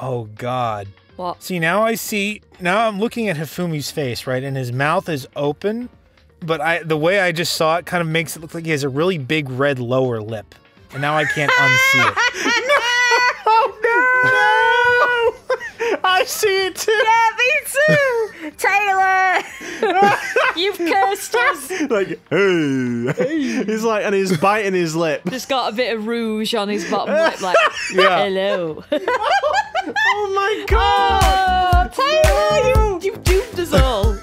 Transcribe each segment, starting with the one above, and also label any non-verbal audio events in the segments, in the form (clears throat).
Oh God. What? See now I see now I'm looking at Hifumi's face, right? And his mouth is open, but I the way I just saw it kind of makes it look like he has a really big red lower lip. And now I can't unsee it. (laughs) (laughs) no, Oh no! I see it too. Yeah, me too! Taylor! (laughs) You've cursed us! Like, hey. He's like, and he's biting his lip. Just got a bit of rouge on his bottom lip, like, Yeah. hello. Oh my god! Oh, Taylor, you, you duped us all. (laughs)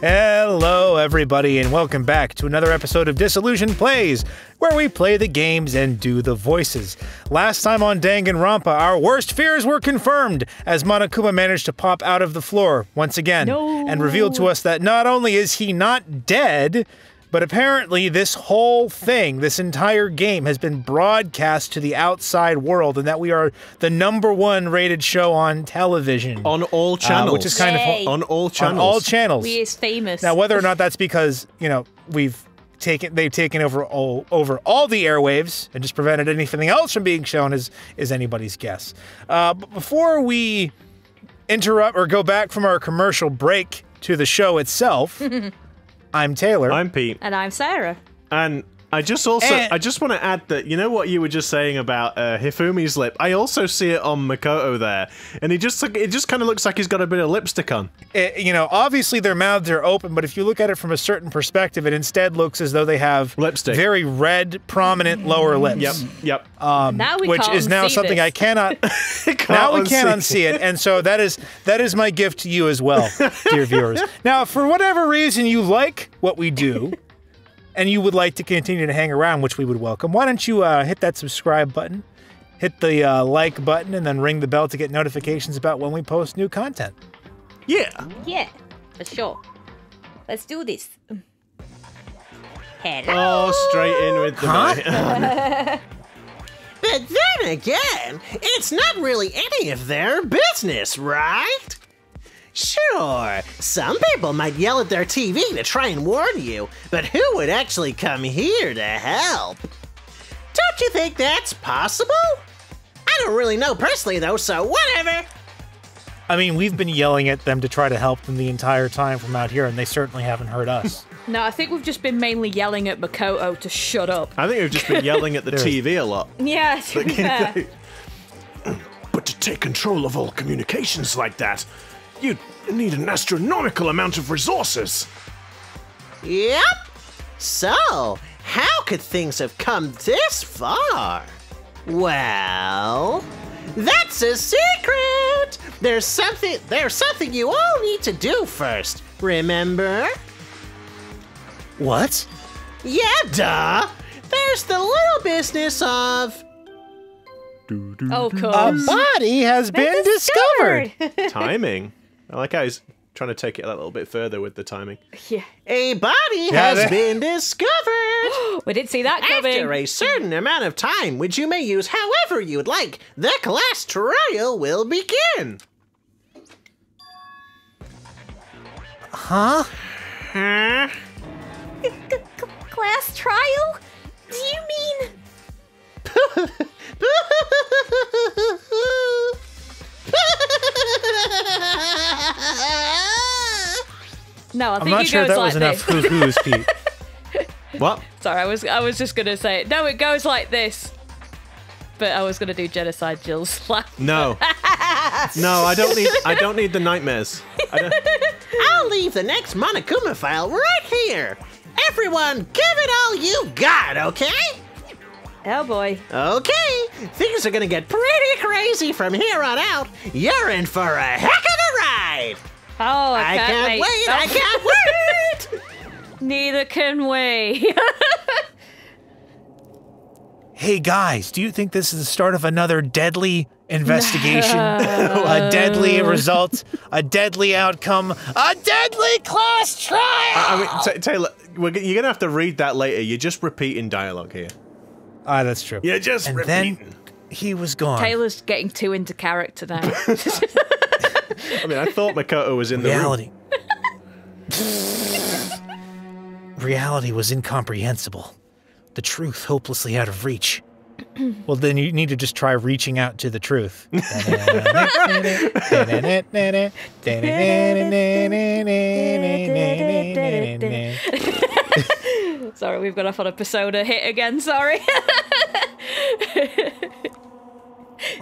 Hello, everybody, and welcome back to another episode of Disillusion Plays, where we play the games and do the voices. Last time on Danganronpa, our worst fears were confirmed as Monokuma managed to pop out of the floor once again No. and revealed to us that not only is he not dead, but apparently this whole thing, this entire game, has been broadcast to the outside world, and that we are the number one rated show on television. On all channels. Uh, which is kind Yay. of on all channels. on all channels. We is famous. Now, whether or not that's because you know we've taken they've taken over all over all the airwaves and just prevented anything else from being shown is is anybody's guess. Uh, but before we interrupt or go back from our commercial break to the show itself, (laughs) I'm Taylor. I'm Pete. and I'm Sarah. And I just also And- I just want to add that you know what you were just saying about uh, Hifumi's lip. I also see it on Makoto there, and he just it just kind of looks like he's got a bit of lipstick on. It- you know, obviously their mouths are open, but if you look at it from a certain perspective, it instead looks as though they have Lipstick. very red, prominent lower lips. Yep, yep. Um, now we which can't is now something this. I cannot. (laughs) now we can't unsee it, and so that is that is my gift to you as well, (laughs) dear viewers. Now, for whatever reason you like what we do, and you would like to continue to hang around, which we would welcome, why don't you uh, hit that subscribe button, hit the uh, like button, and then ring the bell to get notifications about when we post new content. Yeah. Yeah, for sure. Let's do this. Hello. Oh, straight in with the Huh? (laughs) But then again, it's not really any of their business, right? Sure, some people might yell at their TV to try and warn you, but who would actually come here to help? Don't you think that's possible? I don't really know personally though, so whatever. I mean, we've been yelling at them to try to help them the entire time from out here, and they certainly haven't heard us. (laughs) No, I think we've just been mainly yelling at Makoto to shut up. I think we've just been yelling at the (laughs) TV a lot. Yeah, to be (laughs) fair. But to take control of all communications like that, you need an astronomical amount of resources. Yep. So, how could things have come this far? Well, that's a secret. There's something there's something you all need to do first. Remember? what? Yeah, duh. There's the little business of Oh, of A body has been discovered. (laughs) (laughs) timing. I like how he's trying to take it a little bit further with the timing. yeah. a body Yeah, has that- been discovered. (gasps) We didn't see that coming. After a certain amount of time, which you may use however you would like, the class trial will begin. Huh? Huh? Class trial? No, I I'm think not it sure goes that like was enough this. who's who's, Pete. (laughs) What? Sorry, I was I was just gonna say it. No, it goes like this. But I was gonna do genocide Jill's laugh. No. (laughs) no, I don't need. I don't need the nightmares. I'll leave the next Monokuma file right here. Everyone, give it all you got, okay? Oh boy. Okay, things are gonna get pretty crazy from here on out. You're in for a heck of a ride. Oh, I, I can't wait. wait. I can't wait. (laughs) Neither can we. (laughs) Hey guys, do you think this is the start of another deadly investigation? (laughs) a deadly result? A deadly outcome? A deadly class trial? I mean, Ta Taylor, we're, g- you're gonna have to read that later. You're just repeating dialogue here. Ah, that's true. You're just and repeating. then he was gone. Taylor's getting too into character now. (laughs) I mean, I thought Makoto was in the. Reality. Reality was incomprehensible. the truth hopelessly out of reach. (clears throat) well, then you need to just try reaching out to the truth. (laughs) (laughs) Sorry, we've got off on a Persona hit again. Sorry.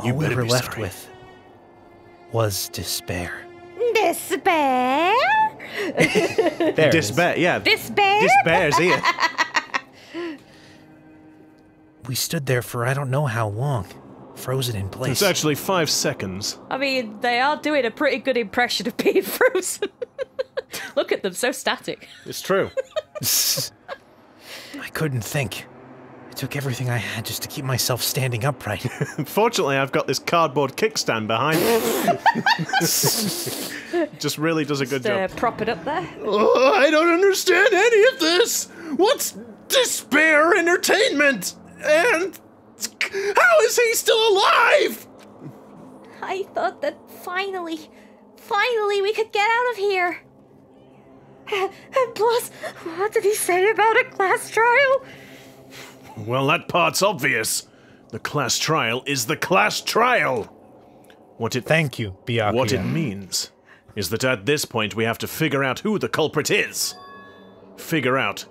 All we were left with was despair. Despair? (laughs) There it is. Despair, yeah. Despair? Despair's (laughs) here. We stood there for I don't know how long, frozen in place. It's actually five seconds. I mean, they are doing a pretty good impression of being (laughs) frozen. Look at them, so static. It's true. I couldn't think. It took everything I had just to keep myself standing upright. (laughs) (laughs) Fortunately, I've got this cardboard kickstand behind me. (laughs) Just really does a good Just uh, job. prop it up there. Oh, I don't understand any of this. What's despair entertainment? And how is he still alive? I thought that finally, finally we could get out of here. And plus, what did he say about a class trial? Well, that part's obvious. The class trial is the class trial. What it Thank you, Byakuya. What it means is that at this point we have to figure out who the culprit is. Figure out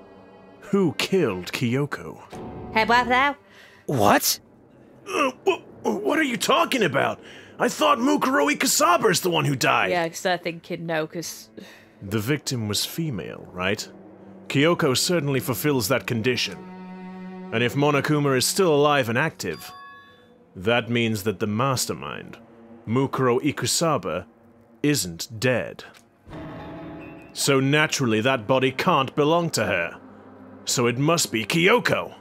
who killed Kyoko. Hey, what now? What? Uh, wh- what are you talking about? I thought Mukuro Ikusaba's the one who died. Yeah, because they're thinking no, because The victim was female, right? Kyoko certainly fulfills that condition. And if Monokuma is still alive and active, that means that the mastermind, Mukuro Ikusaba, isn't dead. So naturally, that body can't belong to her. So it must be Kyoko.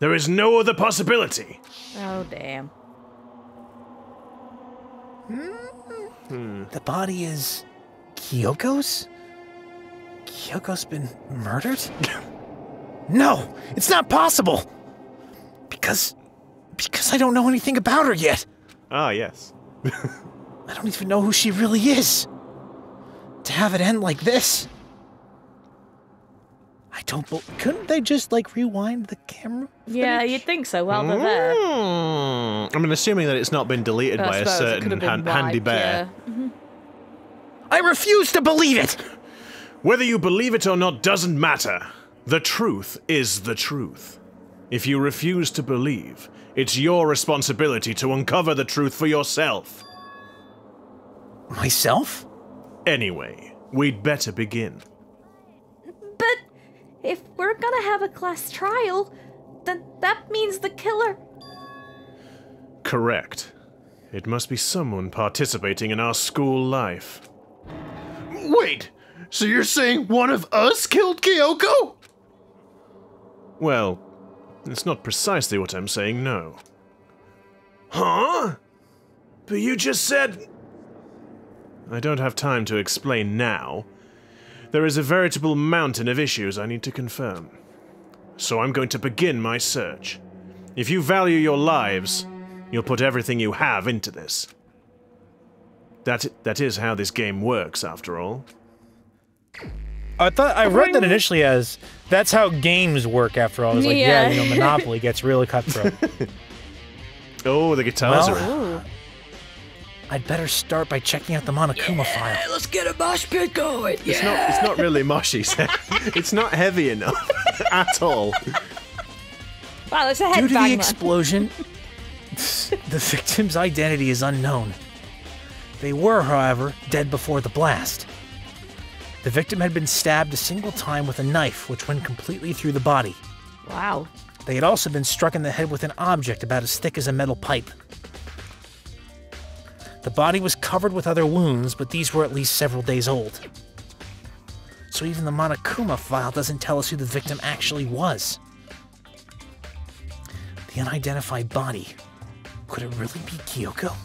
There is no other possibility. oh damn. The body is Kyoko's? Kyoko's been murdered? (laughs) no, it's not possible. Because because I don't know anything about her yet. Ah, yes. (laughs) I don't even know who she really is. To have it end like this. I don't bel couldn't they just like rewind the camera? Yeah, you'd think so. While they're there. Hmm. I mean, assuming that it's not been deleted I by a suppose it could certain have been handy bear. yeah. I refuse to believe it. Whether you believe it or not doesn't matter. The truth is the truth. If you refuse to believe, it's your responsibility to uncover the truth for yourself. Myself? Anyway, we'd better begin. But if we're gonna have a class trial, then that means the killer. Correct. It must be someone participating in our school life. Wait, so you're saying one of us killed Kyoko? Well, it's not precisely what I'm saying, no. Huh? But you just said. I don't have time to explain now. There is a veritable mountain of issues I need to confirm. So I'm going to begin my search. If you value your lives, you'll put everything you have into this. That, that is how this game works, after all. I thought I read that initially as that's how games work. After all, I was like, yeah, Yeah. you know, (laughs) Monopoly gets really cutthroat. (laughs) Oh, the guitars Well- are. I'd better start by checking out the Monokuma file. Let's get a mosh pit going. It's not. It's not really moshy. (laughs) it's not heavy enough at all. Wow, there's a Due to the explosion, the victim's identity is unknown. They were, however, dead before the blast. The victim had been stabbed a single time with a knife, which went completely through the body. Wow. They had also been struck in the head with an object about as thick as a metal pipe. The body was covered with other wounds, but these were at least several days old. So even the Monokuma file doesn't tell us who the victim actually was. The unidentified body. Could it really be Kyoko?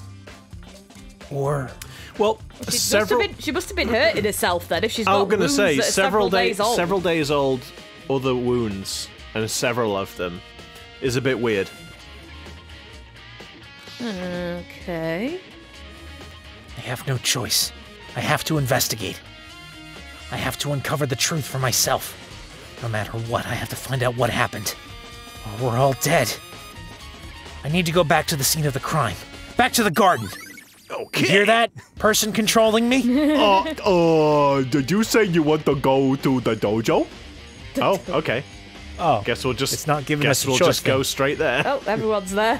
Or Well, She several. must have been, she must have been hurting herself then if she's got I was gonna wounds say that are several, days days, old. several days old, other wounds, and several of them is a bit weird. Okay. I have no choice. I have to investigate. I have to uncover the truth for myself. No matter what, I have to find out what happened. Or We're all dead. I need to go back to the scene of the crime. Back to the garden. Okay. You hear that? Person controlling me? (laughs) Uh, uh, did you say you want to go to the dojo? (laughs) Oh, okay. Oh, Guess we'll just. It's not giving guess us a we'll choice just go straight there. Oh, everyone's there.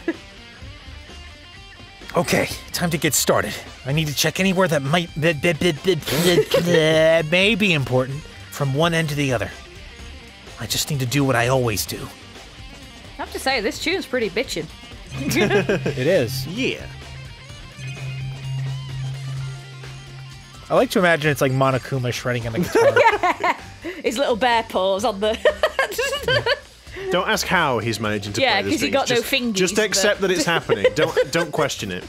(laughs) okay. Time to get started. I need to check anywhere that might that, that, that, that, that, that may be important from one end to the other. I just need to do what I always do. I have to say, this tune's pretty bitchin'. It is. Yeah. I like to imagine it's like Monokuma shredding on the guitar. (laughs) yeah. His little bear paws on the. (laughs) Don't ask how he's managing to Yeah, play this 'cause he thing. got no just, fingies, Just but- accept that it's happening. Don't (laughs) don't question it.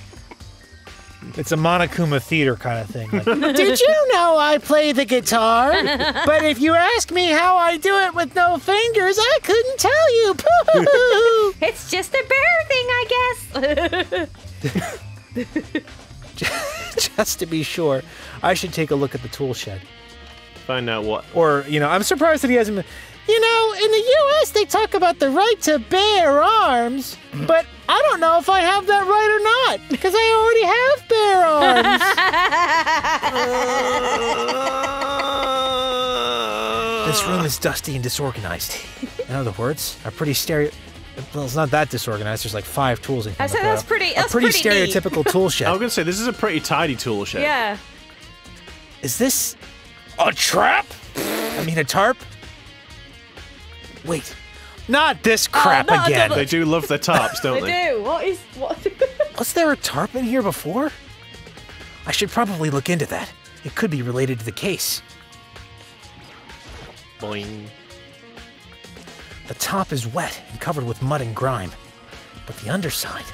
It's a Monokuma theater kind of thing. Like, Did you know I play the guitar? But if you ask me how I do it with no fingers, I couldn't tell you. It's just a bear thing, I guess. (laughs) Just to be sure, I should take a look at the tool shed. Find out what. Or, you know, I'm surprised that he hasn't been. You know, in the U.S., they talk about the right to bear arms, but I don't know if I have that right or not, because I already have bear arms. (laughs) this room is dusty and disorganized. In other words, a pretty stereo. Well, it's not that disorganized. There's like five tools in here. I said that's pretty- A that's pretty, pretty neat. stereotypical tool (laughs) shed. I was gonna say this is a pretty tidy tool shed. yeah. Is this a trap? I mean, a tarp? Wait, not this oh, crap not again. They do love their tarps, don't They they? do. What is. What? (laughs) Was there a tarp in here before? I should probably look into that. It could be related to the case. Boing. The top is wet and covered with mud and grime, but the underside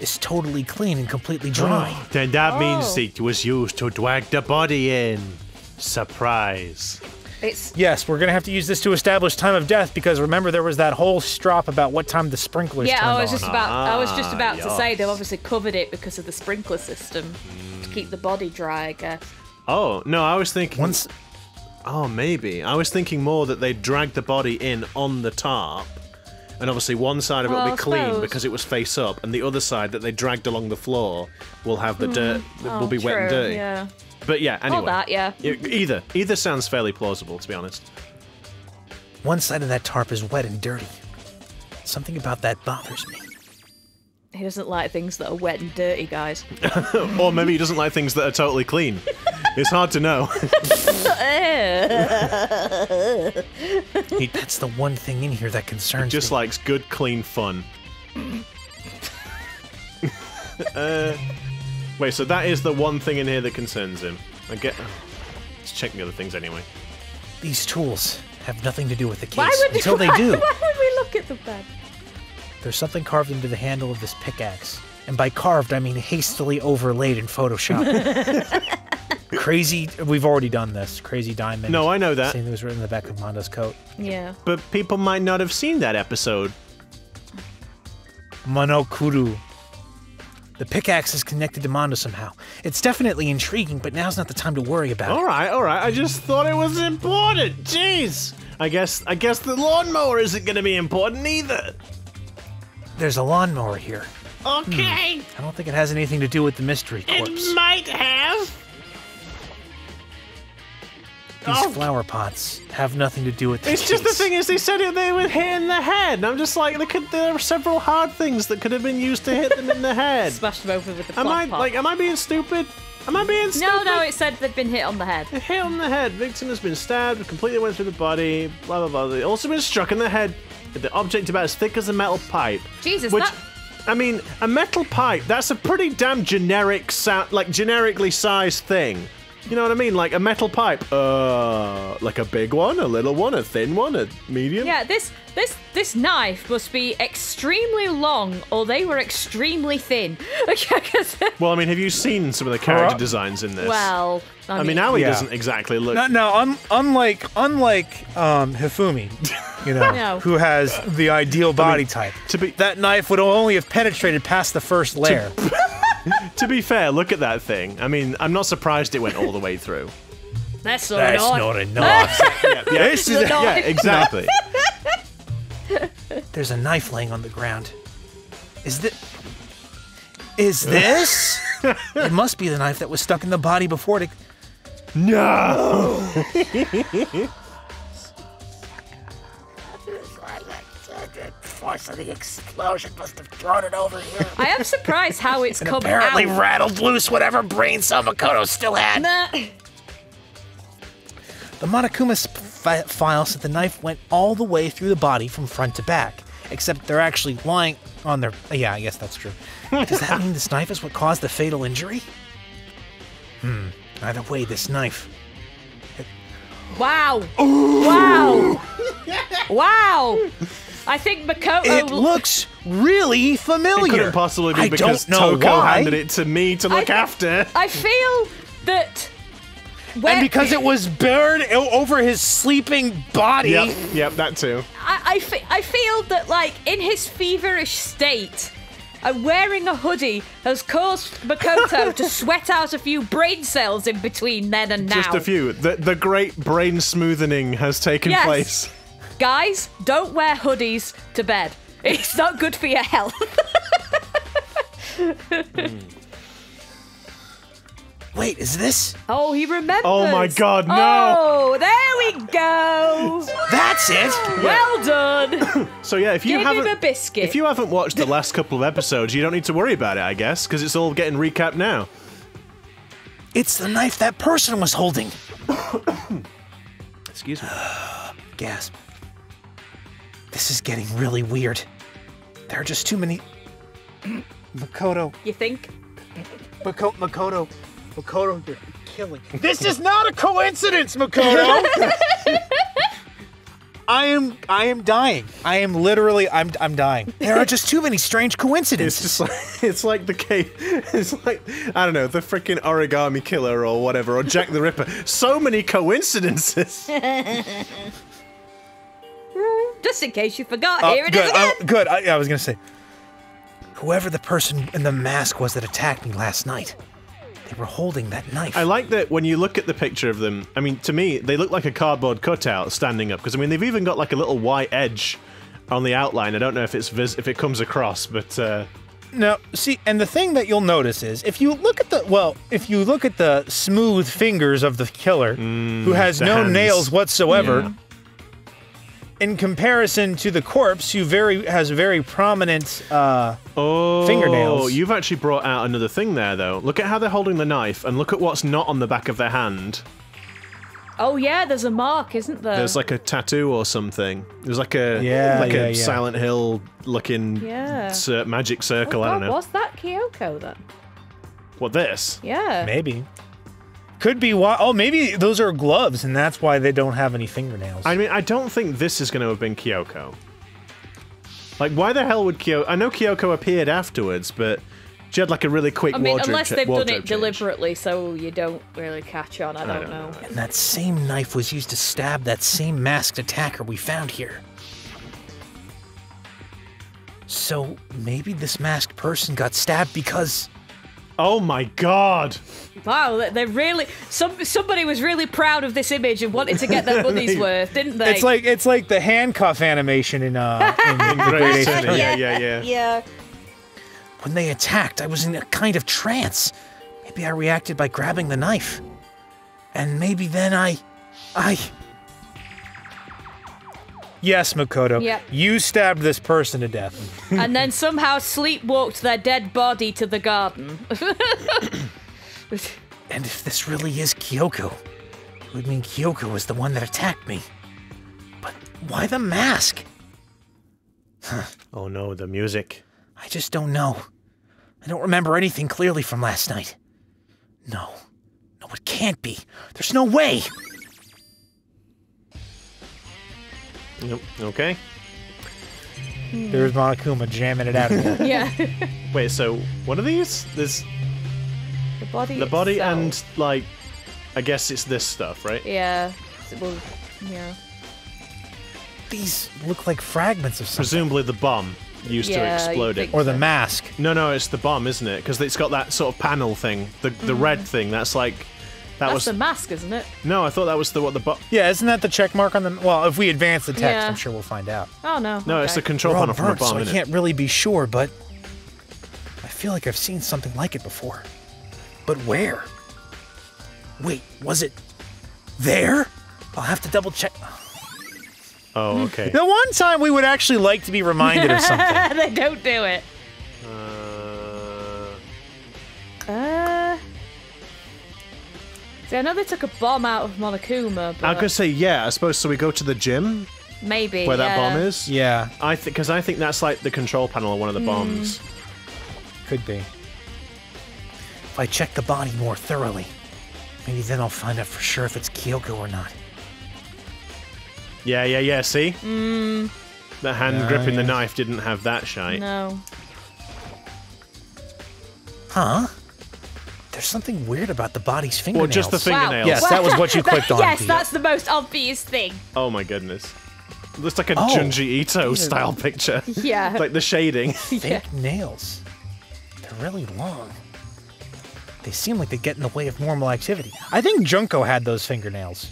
is totally clean and completely dry. Then that means Oh. it was used to drag the body in. Surprise. It's. yes, we're gonna have to use this to establish time of death because remember there was that whole strop about what time the sprinklers Yeah, turned I was on. just about. I was just Ah, about to say they've obviously covered it because of the sprinkler system to keep the body dry. I guess. Oh no, I was thinking. Once Oh, maybe. I was thinking more that they dragged the body in on the tarp, and obviously one side of it will be clean suppose. because it was face up, and the other side that they dragged along the floor will have the dirt. oh, will be Oh, wet and dirty. Yeah. But yeah, anyway. All that, yeah. Either either sounds fairly plausible, to be honest. one side of that tarp is wet and dirty. Something about that bothers me. He doesn't like things that are wet and dirty, guys. (laughs) (laughs) or maybe he doesn't like things that are totally clean. it's hard to know. (laughs) He, that's the one thing in here that concerns him. Just me. likes good, clean fun. uh, wait, so that is the one thing in here that concerns him. I get. Let's check the other things anyway. These tools have nothing to do with the case Why would until they why, do. Why would we look at them then? There's something carved into the handle of this pickaxe. And by carved, I mean hastily overlaid in Photoshop. (laughs) Crazy, we've already done this. Crazy diamond. No, I know that. Same thing was written in the back of Mondo's coat. Yeah. But people might not have seen that episode. Monokuru. The pickaxe is connected to Mondo somehow. It's definitely intriguing, but now's not the time to worry about it. All right, all right. I just thought it was important. Jeez. I guess I guess the lawnmower isn't going to be important either. There's a lawnmower here. Okay, hmm. I don't think it has anything to do with the mystery corpse. it might have. These oh. flower pots have nothing to do with the It's just the case. thing is they said it they were hit in the head. And I'm just like there could there are several hard things that could have been used to hit them in the (laughs) head. Smashed them over with the Am I pot. like am I being stupid? Am I being stupid? No, no, it said they'd been hit on the head. hit on the head. Victim has been stabbed, completely went through the body, blah blah blah. They also been struck in the head with the object about as thick as a metal pipe. Jesus, Which, that- I mean, a metal pipe, that's a pretty damn generic sound, like generically sized thing. You know what I mean? Like a metal pipe. Uh, like a big one, a little one, a thin one, a medium. Yeah, this this this knife must be extremely long, or they were extremely thin. (laughs) Well, I mean, have you seen some of the character designs in this? well, I, I mean, Ali Yeah. doesn't exactly look. No, no un- unlike unlike um, Hifumi, you know, (laughs) No. who has the ideal body type. to be That knife would only have penetrated past the first layer. (laughs) to be fair, look at that thing. I mean, I'm not surprised it went all the way through. that's so That's not. (laughs) not enough. Yeah, This is Not- yeah exactly. there's a knife laying on the ground. Is this? Is this? it must be the knife that was stuck in the body before it. No! Force of the explosion must have thrown it over here. I am surprised how it's come Apparently out. rattled loose whatever brain cell Makoto still had. Nah. The Monokuma s- file said the knife went all the way through the body from front to back, except they're actually lying on their. Yeah, I guess that's true. Does that mean this knife is what caused the fatal injury? Hmm. Either way, this knife. Wow. Wow. wow. I think Makoto. It looks really familiar. It couldn't possibly be I because don't Toko why. handed it to me to look I- after. I feel that. When, And because it was buried over his sleeping body. Yep, yep, that too. I, I, fe- I feel that, like, in his feverish state, uh, wearing a hoodie has caused Makoto to (laughs) sweat out a few brain cells in between then and now. Just a few. The the great brain smoothing has taken Yes. place. Guys, don't wear hoodies to bed. It's not good for your health. (laughs) Wait, is this? oh, he remembers. Oh my God, no. Oh, there we go. That's it. Well done. (coughs) So yeah, if you Give haven't a biscuit. if you haven't watched the last couple of episodes, you don't need to worry about it, I guess, because it's all getting recapped now. It's the knife that person was holding. (coughs) Excuse me. (gasps) Gasp. This is getting really weird. There are just too many. Makoto, You think? Mako- Makoto, Makoto, you're killing. This is not a coincidence, Makoto. (laughs) I am, I am dying. I am literally, I'm, I'm dying. There are just too many strange coincidences. It's coincidences. just like (laughs) it's like the case. It's like I don't know the freaking origami killer or whatever or Jack the Ripper. So many coincidences. (laughs) Just in case you forgot, Uh, here it is good. again. I, good. I, I was gonna say, whoever the person in the mask was that attacked me last night, they were holding that knife. I like that when you look at the picture of them. I mean, to me, they look like a cardboard cutout standing up because I mean they've even got like a little white edge on the outline. I don't know if it's vis- if it comes across, but uh, No, see, and the thing that you'll notice is if you look at the well, if you look at the smooth fingers of the killer, who has no hands. nails whatsoever, Yeah. In comparison to the corpse, who very has very prominent. Uh, oh, Fingernails. You've actually brought out another thing there, though. Look at how they're holding the knife, and look at what's not on the back of their hand. Oh yeah, there's a mark, isn't there? There's like a tattoo or something. There's like a Yeah, like yeah, a yeah. Silent Hill looking Yeah. cir- magic Oh, circle. I don't know Was that Kyoko then? what this. Yeah. maybe. Could be why. Oh, maybe those are gloves, and that's why they don't have any fingernails. I mean, I don't think this is going to have been Kyoko. Like, why the hell would Kyoko? I know Kyoko appeared afterwards, but she had like a really quick I mean, wardrobe unless they've done it change. deliberately, so you don't really catch on. I don't, don't know. know. and that same knife was used to stab that same masked attacker we found here. So maybe this masked person got stabbed because. Oh my god! Wow, they- they really. Some somebody was really proud of this image and wanted to get their (laughs) money's worth, didn't they? It's like it's like the handcuff animation in uh (laughs) in, in Great Great Ace Attorney, (laughs) Attorney. yeah, yeah, yeah. yeah. When they attacked, I was in a kind of trance. Maybe I reacted by grabbing the knife. And maybe then I. I. Yes, Makoto. Yep. You stabbed this person to death. (laughs) and then somehow sleepwalked their dead body to the garden. (laughs) And if this really is Kyoko, it would mean Kyoko was the one that attacked me. But why the mask? Oh no, the music. I just don't know. I don't remember anything clearly from last night. No. No, it can't be. There's no way. Yep. Okay. There's Monokuma jamming it out again. (laughs) yeah. Wait. So what are these? There's The body. the body itself. and like, I guess it's this stuff, right? Yeah. Well, yeah. These look like fragments of something. Presumably the bomb used Yeah, to you'd explode it. Or the so. mask. No, no, it's the bomb, isn't it? Because it's got that sort of panel thing, the the mm-hmm. red thing. That's like, That That's was the mask, isn't it? no. I thought that was the what the bo- Yeah, isn't that the check mark on the? Well, if we advance the text, Yeah. I'm sure we'll find out. Oh no. no. It's the control They're panel from the bomb. so I isn't can't really be sure, but I feel like I've seen something like it before. But where? Wait, was it there? I'll have to double check. Oh, okay. The one time we would actually like to be reminded of something. (laughs) they don't do it. Uh, Uh. See, I know they took a bomb out of Monokuma, but I could say yeah. I suppose so. We go to the gym maybe where that yeah. bomb is. Yeah, I think because I think that's like the control panel of one of the bombs. could be. If I check the body more thoroughly, maybe then I'll find out for sure if it's Kyoko or not. Yeah, yeah, yeah. See, mm. the hand gripping the knife didn't have that shite. No. Huh? There's something weird about the body's fingernails. Well, fingernails. just the fingernails. Yes, that was what you (laughs) clicked on. yes, Pete. that's the most obvious thing. Oh my goodness. Looks like a Oh. Junji Ito style picture. (laughs) Yeah. like the shading. (laughs) yeah. Fake nails. They're really long. They seem like they get in the way of normal activity. I think Junko had those fingernails.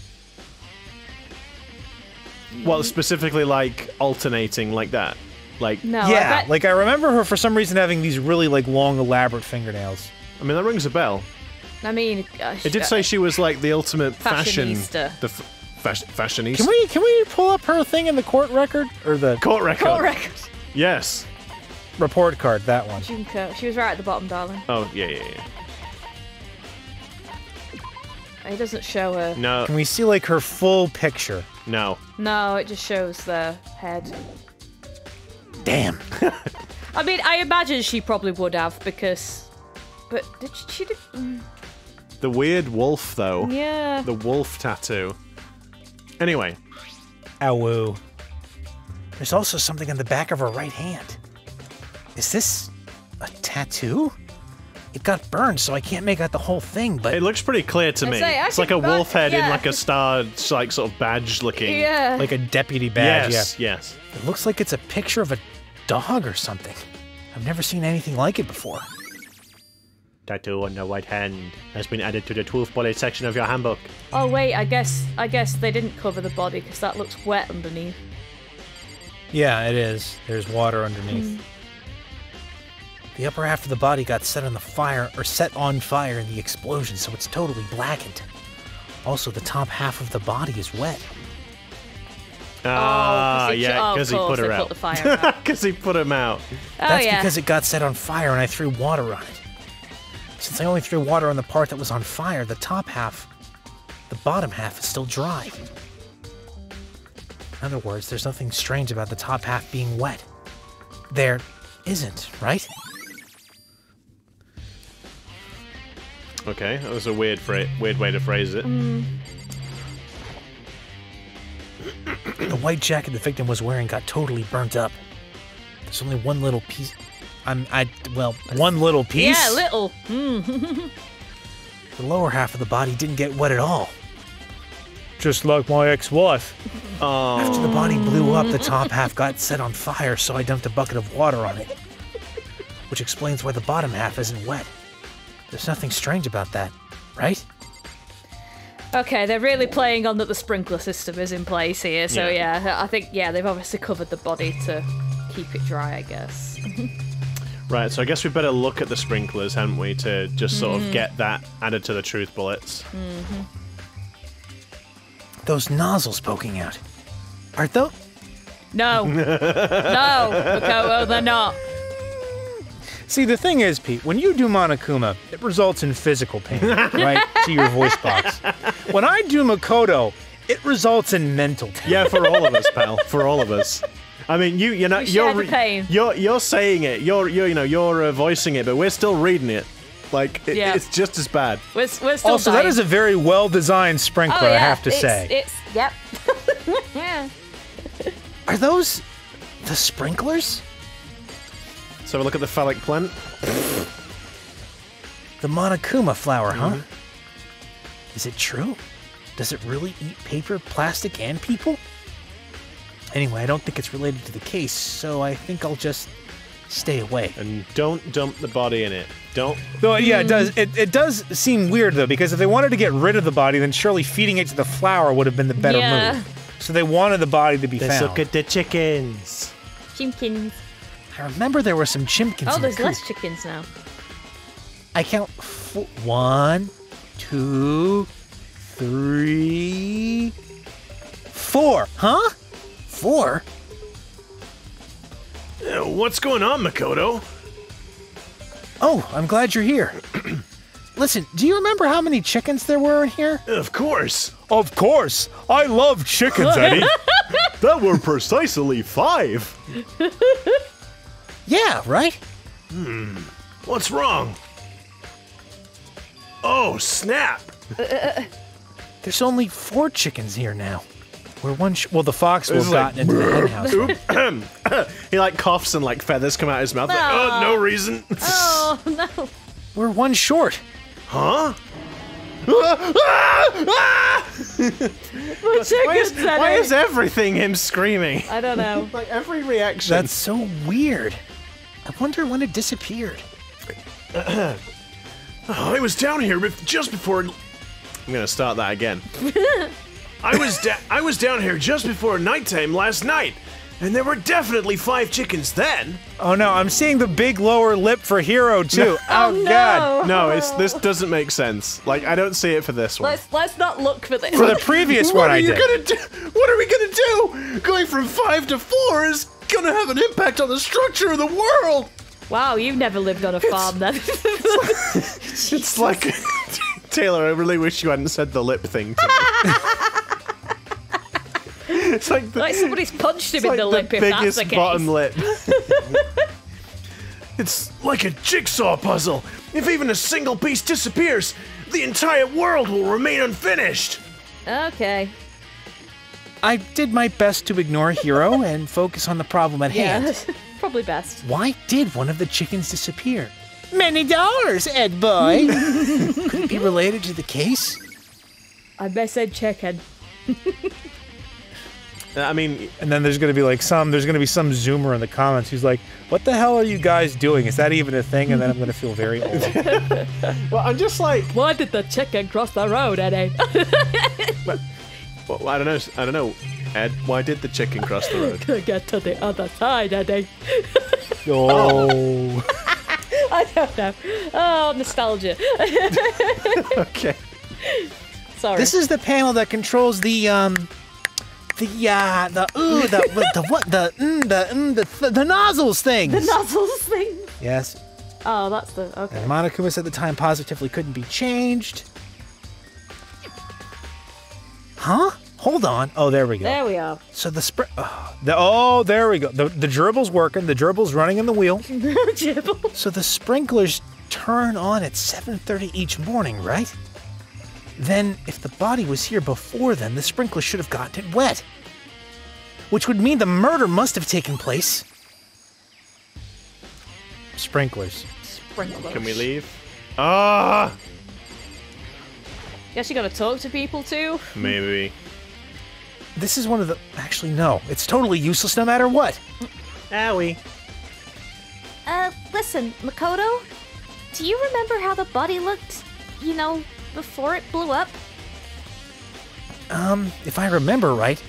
well, specifically like alternating like that. Like, No. Yeah, bet- like I remember her for some reason having these really like long, elaborate fingernails. I mean, that rings a bell. I mean, uh, It did say she was like the ultimate fashion. Fashionista. The f- fashion, fashionista. Can we can we pull up her thing in the court record or the Court record. Court record. Yes. report card? That one. Junko. She was right at the bottom, darling. Oh, yeah, yeah, yeah. It doesn't show her. No, Can we see like her full picture? no. No, it just shows the head. Damn. (laughs) I mean, I imagine she probably would have because, but did she? she did, mm, The weird wolf, though. yeah. The wolf tattoo. Anyway, Awoo. There's also something on the back of her right hand. Is this a tattoo? It got burned, so I can't make out the whole thing, but it looks pretty clear to I'd me. say it's like a could- wolf head in like a star, like sort of badge looking. yeah. like a deputy badge. Yes, Yeah. yes. It looks like it's a picture of a dog or something. I've never seen anything like it before. Tattoo on the right hand has been added to the truth bullet section of your handbook. oh wait, I guess I guess they didn't cover the body because that looks wet underneath. Yeah, it is. There's water underneath. The upper half of the body got set on the fire or set on fire in the explosion, so it's totally blackened. Also, the top half of the body is wet. Ah, 'cause he- yeah, oh, of because he put her out. put the fire out. (laughs) Because he put him out. Oh That's yeah. because it got set on fire and I threw water on it. Since I only threw water on the part that was on fire, the top half, the bottom half is still dry. In other words, there's nothing strange about the top half being wet. There isn't, right? Okay, that was a weird weird way to phrase it. The white jacket the victim was wearing got totally burnt up. There's only one little piece. I'm, I, well, one little piece. yeah, little. Mm. (laughs) The lower half of the body didn't get wet at all. Just like my ex-wife. Oh, (laughs) After the body blew up, the top (laughs) half got set on fire, so I dumped a bucket of water on it. Which explains why the bottom half isn't wet. There's nothing strange about that, right? Okay, they're really playing on that the sprinkler system is in place here. So Yeah. yeah, I think yeah they've obviously covered the body to keep it dry. I guess. Right. So I guess we better look at the sprinklers, hadn't we, to just sort of mm. get that added to the truth bullets. Mm-hmm. Those nozzles poking out. Are those? No, (laughs) no, Makoto, they're not. See, the thing is, Pete, when you do Monokuma, it results in physical pain, (laughs) right, to your voice box. When I do Makoto, it results in mental pain. Yeah, for all of us, pal. (laughs) For all of us. I mean, you you're not We you're, re- you're, you're saying it. You're you're you know you're uh, voicing it, but we're still reading it. Like it, Yeah. it's just as bad. We're, we're still Also, that dying. is a very well-designed sprinkler, oh, yeah, I have to it's, say. It's yep. (laughs) yeah. Are those the sprinklers? So have a look at the phallic plant. The Monokuma flower, huh? Mm-hmm. Is it true? Does it really eat paper, plastic, and people? Anyway, I don't think it's related to the case, so I think I'll just stay away. And don't dump the body in it. Don't. Though, yeah, it does. It, it does seem weird though, because if they wanted to get rid of the body, then surely feeding it to the flower would have been the better Yeah. move. So they wanted the body to be Let's found. look at the chickens. Chimkins. I remember there were some chimkins. Oh, in the there's coop. less chickens now. I count four, one, two, three, four. Huh? Four? Uh, what's going on, Makoto? Oh, I'm glad you're here. (clears throat) Listen, do you remember how many chickens there were in here? Of course. Of course. I love chickens, Eddie. (laughs) That were precisely five. yeah, right? Hmm. What's wrong? Oh, snap. There's only four chickens here now. We're one. Sh- well, the fox will have gotten into the hen (laughs) house. (clears throat) He like coughs and like feathers come out of his mouth. Like, oh, no reason. (laughs) Oh no! We're one short. Huh? My chickens, Why is, why is everything him screaming? I don't know. (laughs) Like every reaction. That's so weird. I wonder when it disappeared. (clears throat) Oh, I was down here bef- just before. I'm gonna start that again. I was da- I was down here just before nighttime last night, and there were definitely five chickens then. Oh no, I'm seeing the big lower lip for Hiro too. (laughs) Oh, oh, no. god. No, it's this doesn't make sense. Like I don't see it for this one. Let's let's not look for this. For the previous What one are I you did. gonna do? What are we gonna do? Going from five to four is gonna have an impact on the structure of the world. Wow, you've never lived on a farm then. (laughs) It's like (laughs) Taylor. I really wish you hadn't said the lip thing. To me. It's like the, like somebody's punched him in like the the lip if that's biggest the case. bottom lip. (laughs) (laughs) It's like a jigsaw puzzle. If even a single piece disappears, the entire world will remain unfinished. Okay. I did my best to ignore Hiro (laughs) and focus on the problem at Yeah. hand. Probably best. Why did one of the chickens disappear? Many dollars, Ed boy. Could it be related to the case? I messaged chicken. I mean, And then there's gonna be like some there's gonna be some zoomer in the comments who's like, What the hell are you guys doing? Is that even a thing? And then I'm gonna feel very old. (laughs) well, I'm just like, Why did the chicken cross the road, Eddie? (laughs) well, I don't know. I don't know. Ed, why did the chicken cross the road? to (laughs) get to the other side, Eddie. oh I don't know. Oh, nostalgia. okay. Sorry. This is the panel that controls the um the uh the ooh the the what the mm, the mm, the, the nozzles things. the nozzles thing. yes. Oh, that's the okay. And Monokuma at the time positively couldn't be changed. Huh? Hold on. Oh, there we go. There we are. So the spr oh, the, oh, there we go. The the gerbil's working. The gerbil's running in the wheel. (laughs) Jibble. So the sprinklers turn on at 7:30 each morning, right? Then if the body was here before then, the sprinklers should have gotten it wet. Which would mean the murder must have taken place. Sprinklers. Sprinklers. Can we leave? Ah, Guess you gotta talk to people too. maybe. This is one of the actually no, it's totally useless no matter what. Owie. Uh, listen, Makoto, do you remember how the body looked, you know, before it blew up? Um, if I remember right,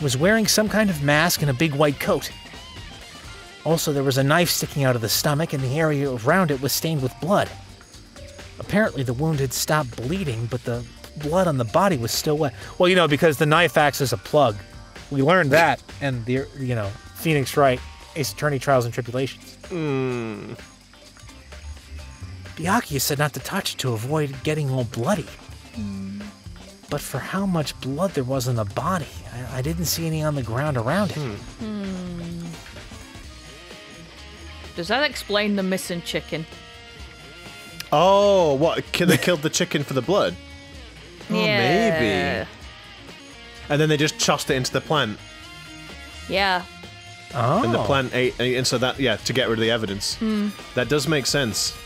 was wearing some kind of mask and a big white coat. Also, there was a knife sticking out of the stomach, and the area around it was stained with blood. Apparently, the wound had stopped bleeding, but the blood on the body was still wet. Well, you know, because the knife acts as a plug. We learned that, and the you know Phoenix Wright, Ace Attorney Trials and Tribulations. Hmm. Byakuya said not to touch it to avoid getting all bloody. But for how much blood there was in the body, I, I didn't see any on the ground around it. Hmm. Does that explain the missing chicken? Oh, what? They killed the chicken for the blood, (laughs) yeah. maybe. and then they just tossed it into the plant, Yeah. Oh, and the plant ate, and so that yeah, to get rid of the evidence. Hmm. That does make sense.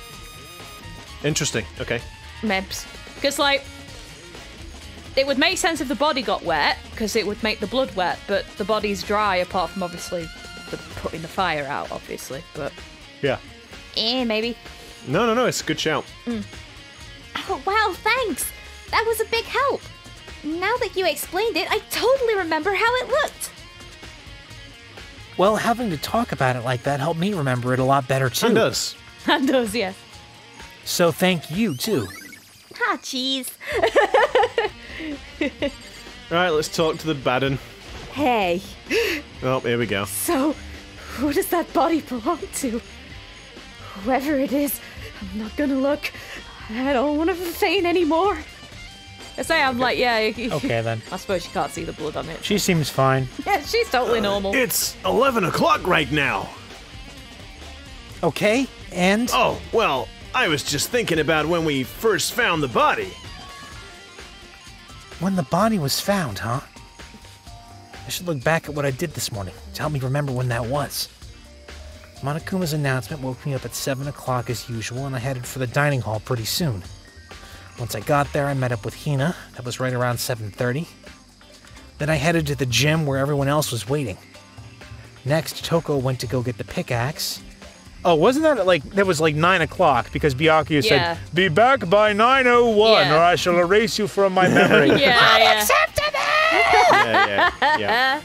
Interesting. Okay. Mebs. Because, like, it would make sense if the body got wet, because it would make the blood wet, but the body's dry, apart from obviously the putting the fire out, obviously, but Yeah. Eh, maybe. No, no, no, it's a good shout. Oh, wow, thanks. That was a big help. Now that you explained it, I totally remember how it looked. Well, having to talk about it like that helped me remember it a lot better too. And does. (laughs) and does yes. So thank you too. Ah, jeez. Alright, (laughs) let's talk to the Baden. Hey, Oh, here we go. so who does that body belong to? Whoever it is, I'm not gonna look. I don't want to faint anymore. I say I'm like, yeah. Okay then. I suppose you can't see the blood on it. She seems fine. (laughs) Yeah, she's totally normal. It's 11 o'clock right now. Okay, and Oh, well, I was just thinking about when we first found the body. when the body was found, huh? I should look back at what I did this morning to help me remember when that was. Monokuma's announcement woke me up at 7 o'clock as usual, and I headed for the dining hall pretty soon. Once I got there, I met up with Hina. That was right around 7.30. Then I headed to the gym where everyone else was waiting. Next, Toko went to go get the pickaxe. Oh, wasn't that like that was like nine o'clock because Byakuya Yeah. said, "Be back by 9:01, or I shall erase you from my memory." (laughs) yeah, yeah, Yeah, yeah, (laughs) yeah.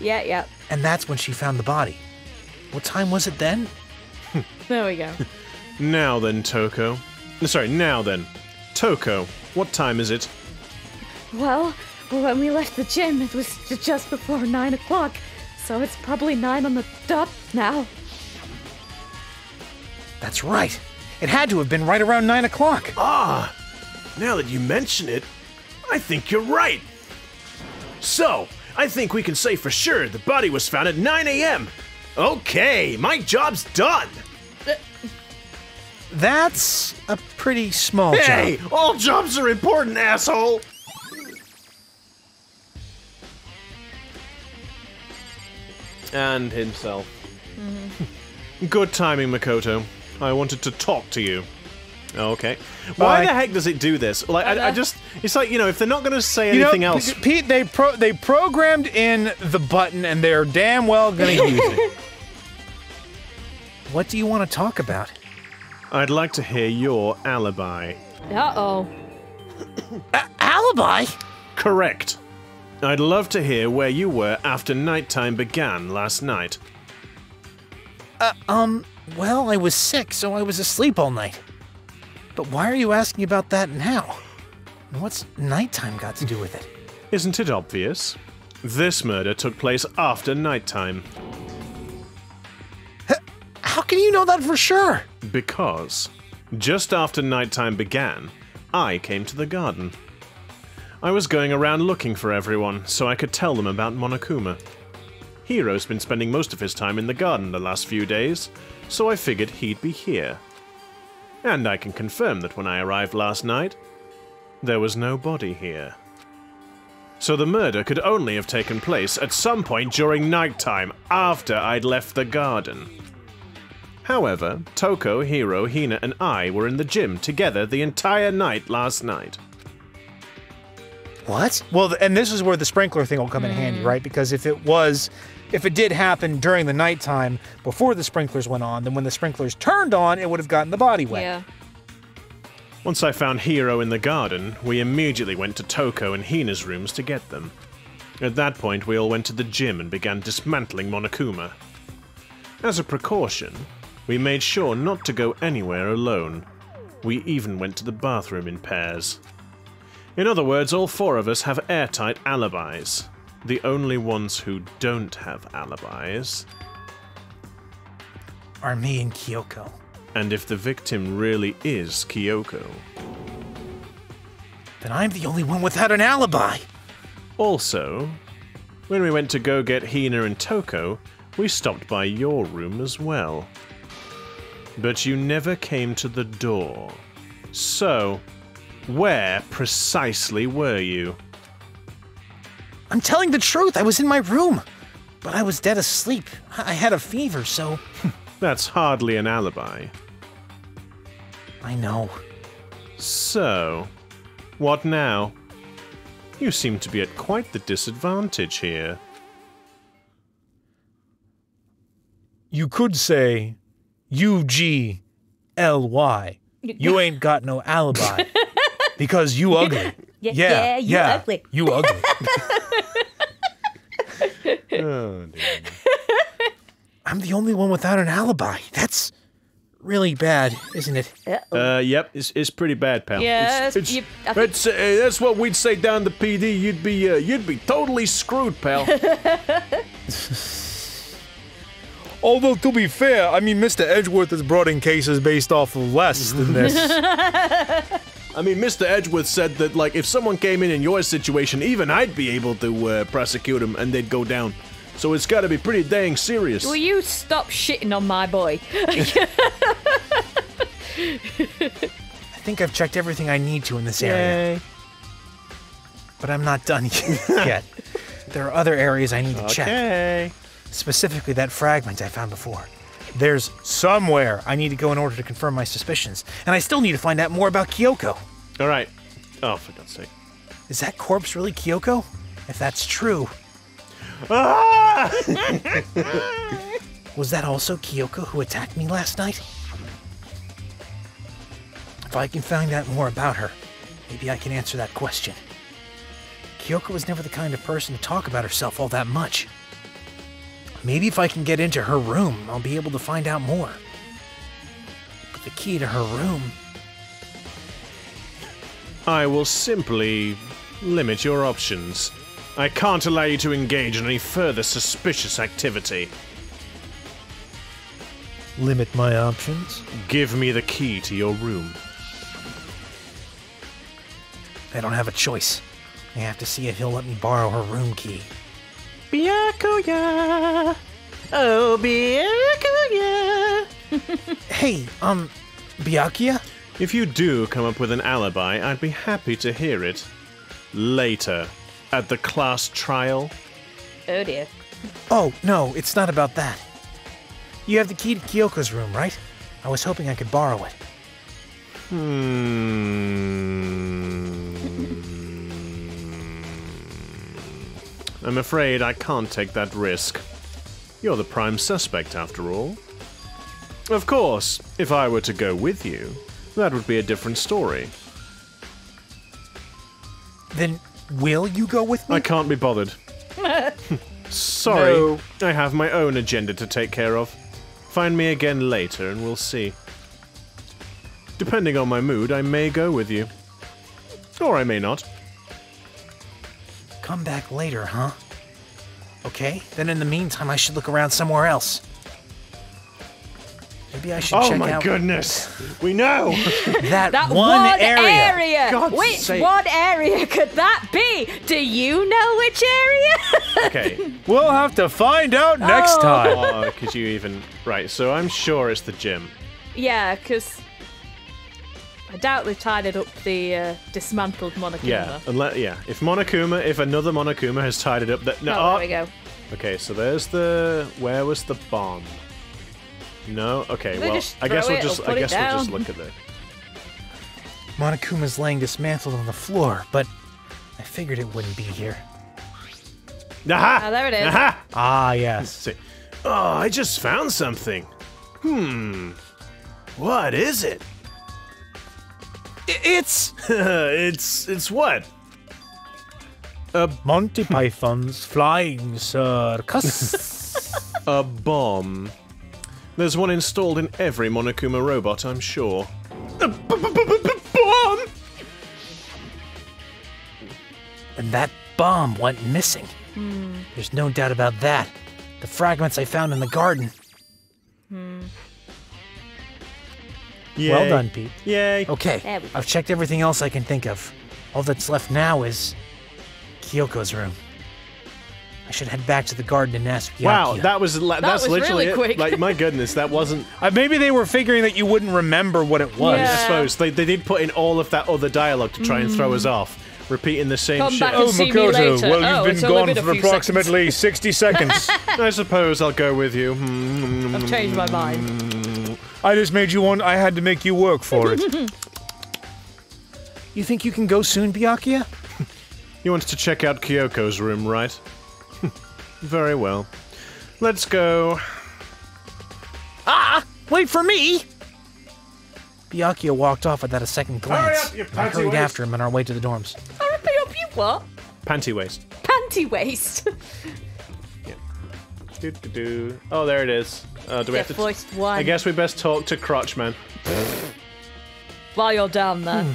yeah, yeah. And that's when she found the body. What time was it then? (laughs) There we go. Now then, Toko. Sorry, now then. Toko, what time is it? Well, when we left the gym, it was just before nine o'clock, so it's probably nine on the dot now. That's right. It had to have been right around nine o'clock. Ah, now that you mention it, I think you're right. So, I think we can say for sure the body was found at 9 a.m. Okay, my job's done. That's a pretty small Hey, job. all jobs are important, asshole. And himself. (laughs) Good timing, Makoto. I wanted to talk to you. Okay. Why Bye. the heck does it do this? Like, I, I just. It's like, you know, if they're not going to say You know, anything else. Pete, they pro- they programmed in the button, and they're damn well gonna (laughs) use it. What do you want to talk about? I'd like to hear your alibi. Uh oh. Alibi? Correct. I'd love to hear where you were after nighttime began last night. Um, well, I was sick, so I was asleep all night. But why are you asking about that now? And What's nighttime got to do with it? Isn't it obvious? This murder took place after nighttime. How can you know that for sure? Because, just after nighttime began, I came to the garden. I was going around looking for everyone so I could tell them about Monokuma. Hiro's been spending most of his time in the garden the last few days, so I figured he'd be here. And I can confirm that when I arrived last night, there was no body here. So the murder could only have taken place at some point during nighttime after I'd left the garden. However, Toko, Hiro, Hina, and I were in the gym together the entire night last night. What? Well, and this is where the sprinkler thing will come in handy, hmm. right? Because if it was, if it did happen during the nighttime before the sprinklers went on, then when the sprinklers turned on, it would have gotten the body wet. Yeah. Once I found Hiro in the garden, we immediately went to Toko and Hina's rooms to get them. At that point, we all went to the gym and began dismantling Monokuma. As a precaution, we made sure not to go anywhere alone. We even went to the bathroom in pairs. In other words, all four of us have airtight alibis. The only ones who don't have alibis Are me and Kyoko. And if the victim really is Kyoko, Then I'm the only one without an alibi. Also, when we went to go get Hina and Toko, we stopped by your room as well. But you never came to the door. So, where precisely were you? I'm telling the truth. I was in my room, but I was dead asleep. I I had a fever, so (laughs) That's hardly an alibi. I know. So, what now? You seem to be at quite the disadvantage here. you could say U G L Y. (laughs) You ain't got no alibi because you ugly. (laughs) Yeah, yeah, yeah, you ugly. You ugly. (laughs) Oh. I'm the only one without an alibi. That's really bad, isn't it? Uh, yep, it's, it's pretty bad, pal. Yeah, it's, it's, you- it's, uh, that's what we'd say down the PD. You'd be, uh, you'd be totally screwed, pal. (laughs) Although to be fair, I mean, Mr. Edgeworth has brought in cases based off of less than this. I mean, Mr. Edgeworth said that, like, if someone came in in your situation, even I'd be able to uh, prosecute them and they'd go down. So it's got to be pretty dang serious. Will you stop shitting on my boy? (laughs) I think I've checked everything I need to in this area, but I'm not done (laughs) yet. there are other areas I need to check. Okay. Specifically, that fragment I found before. There's somewhere I need to go in order to confirm my suspicions, and I still need to find out more about Kyoko. All right. Oh, for God's sake. Is that corpse really Kyoko? If that's true, Ah! (laughs) was that also Kyoko who attacked me last night? If I can find out more about her, maybe I can answer that question. Kyoko was never the kind of person to talk about herself all that much. Maybe if I can get into her room, I'll be able to find out more. But the key to her room. I will simply limit your options. I can't allow you to engage in any further suspicious activity. Limit my options? Give me the key to your room. I don't have a choice. I have to see if he'll let me borrow her room key. Byakuya. Oh, Byakuya. (laughs) Hey, um, Byakuya? If you do come up with an alibi, I'd be happy to hear it. Later, at the class trial. oh dear. Oh, no, it's not about that. You have the key to Kyoko's room, right? I was hoping I could borrow it. Hmm. I'm afraid I can't take that risk. You're the prime suspect, after all. Of course, if I were to go with you, that would be a different story. Then will you go with me? I can't be bothered. (laughs) Sorry, No. I have my own agenda to take care of. Find me again later and we'll see. Depending on my mood, I may go with you. Or I may not. Come back later, huh? Okay, then in the meantime, I should look around somewhere else. Maybe I should Oh check my goodness! We know! (laughs) that, That one, one, area. area. God's Which sake. one area could that be? Do you know which area? (laughs) okay. We'll have to find out next Oh. time. Oh, could you even. Right, so I'm sure it's the gym. yeah, because I doubt they've tidied up the uh, dismantled Monokuma. Yeah, unless, yeah. If Monokuma, if another Monokuma has tied it up, that no. Oh, there we go. Okay, so there's the. Where was the bomb? No. Okay. They well, I guess we'll just. I guess we'll just look at it. Monokuma's laying dismantled on the floor, but I figured it wouldn't be here. Aha! Ah, there it is. Aha! Ah, yes. See. Oh, I just found something. Hmm. What is it? It's (laughs) it's it's what? A Monty Python's Flying Circus. (laughs) A bomb. There's one installed in every Monokuma robot, I'm sure. A b- b- b- b- bomb! and that bomb went missing. Hmm. There's no doubt about that. The fragments I found in the garden. Well done, Pete. Yay. Okay, There we go. I've checked everything else I can think of. All that's left now is Kyoko's room. I should head back to the garden and ask Byakuya. Wow, that was la- that's was literally really it. quick. Like my goodness, that wasn't. (laughs) Uh, maybe they were figuring that you wouldn't remember what it was. Yeah. I suppose they, they did put in all of that other dialogue to try and throw us off, repeating the same Come shit. back and see me later. oh, it's only been a few seconds. 60 seconds. (laughs) I suppose I'll go with you. (laughs) I've changed my mind. I just made you one. I had to make you work for it. (laughs) you think you can go soon, Byakuya? (laughs) You wanted to check out Kyoko's room, right? (laughs) Very well. Let's go. Ah! Wait for me! Byakuya walked off without a second glance. up, you and I hurried waste. after him on our way to the dorms. Hurry up, you what? Panty waist. Panty waist. Do, do, do. Oh, there it is. Uh, do we Get have to? voiced one. I guess we best talk to Crotch Man. While you're down there.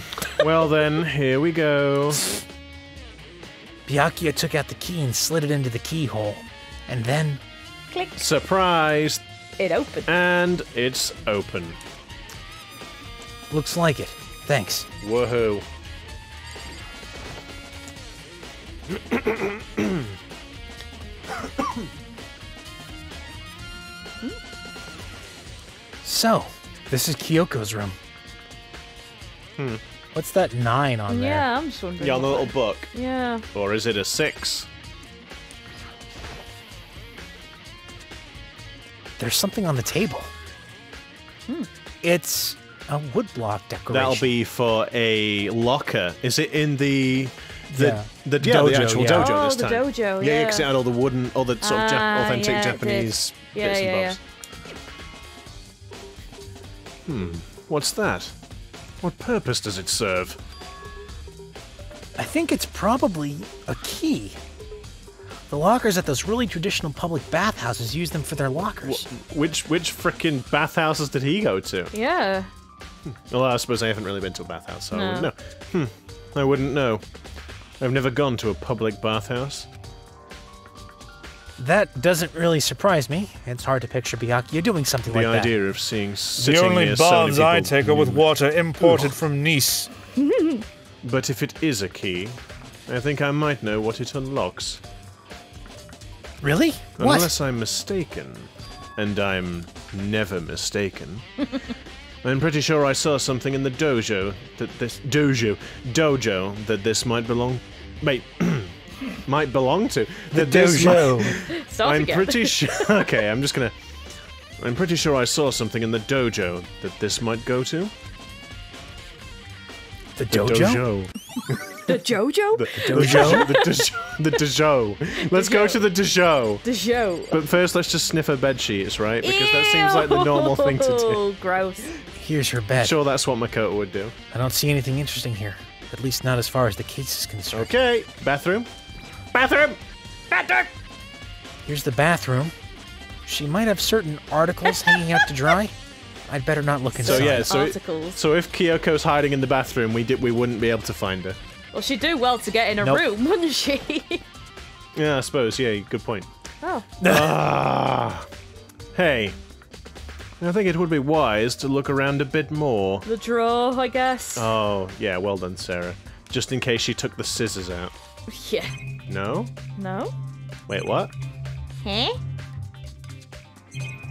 well then, here we go. Byakuya took out the key and slid it into the keyhole. And then, Click. Surprise! It opened. And it's open. looks like it. Thanks. Woohoo. (coughs) So, this is Kyoko's room. Hmm. What's that nine on there? Yeah, I'm just wondering. Yeah, on the what- little book. Yeah. Or is it a six? There's something on the table. Hmm. It's a woodblock decoration. That'll be for a locker. Is it in the the Yeah. the, yeah, Dojo, the actual yeah. dojo Oh, this the dojo, Yeah, yeah. because it had all the wooden, all the sort of Jap- Ah, authentic yeah. Japanese Yeah, bits and yeah, bobs. Hmm. What's that? What purpose does it serve? I think it's probably a key. The lockers at those really traditional public bathhouses use them for their lockers. Which which frickin' bathhouses did he go to? Yeah. Well, I suppose I haven't really been to a bathhouse, so I wouldn't know. Hmm. I wouldn't know. I've never gone to a public bathhouse. That doesn't really surprise me. It's hard to picture Byakuya doing something The like that. The idea of seeing sitting near so many people. take are with water imported from (laughs) Nice. But if it is a key, I think I might know what it unlocks. Really? What? Unless I'm mistaken, and I'm never mistaken. (laughs) I'm pretty sure I saw something in the dojo that this dojo dojo that this might belong, might (clears throat) might belong to. The, this might- (laughs) I'm again. pretty (laughs) sure. Okay, I'm just gonna. I'm pretty sure I saw something in the dojo that this might go to. the The dojo? (laughs) The Jojo? The dojo? the dojo. The dojo. Let's go to the dojo. The show. But first, let's just sniff her bed sheets, right? Because that seems like the normal thing to do. Ew, Gross. Here's her bed. Sure, that's what Makoto would do. I don't see anything interesting here. At least not as far as the case is concerned. Okay, bathroom. Bathroom. Bathroom. Here's the bathroom. She might have certain articles hanging out to dry. I'd better not look inside. So inside. yeah, so Articles. so if Kyoko's hiding in the bathroom, we did we wouldn't be able to find her. Well, she'd do well to get in a Nope. room, (laughs) wouldn't she? Yeah, I suppose. Yeah, good point. oh. (laughs) Ah. Hey. I think it would be wise to look around a bit more. The drawer, I guess. Oh, yeah, well done, Sarah. Just in case she took the scissors out. (laughs) Yeah. No? No? Wait, what? Huh?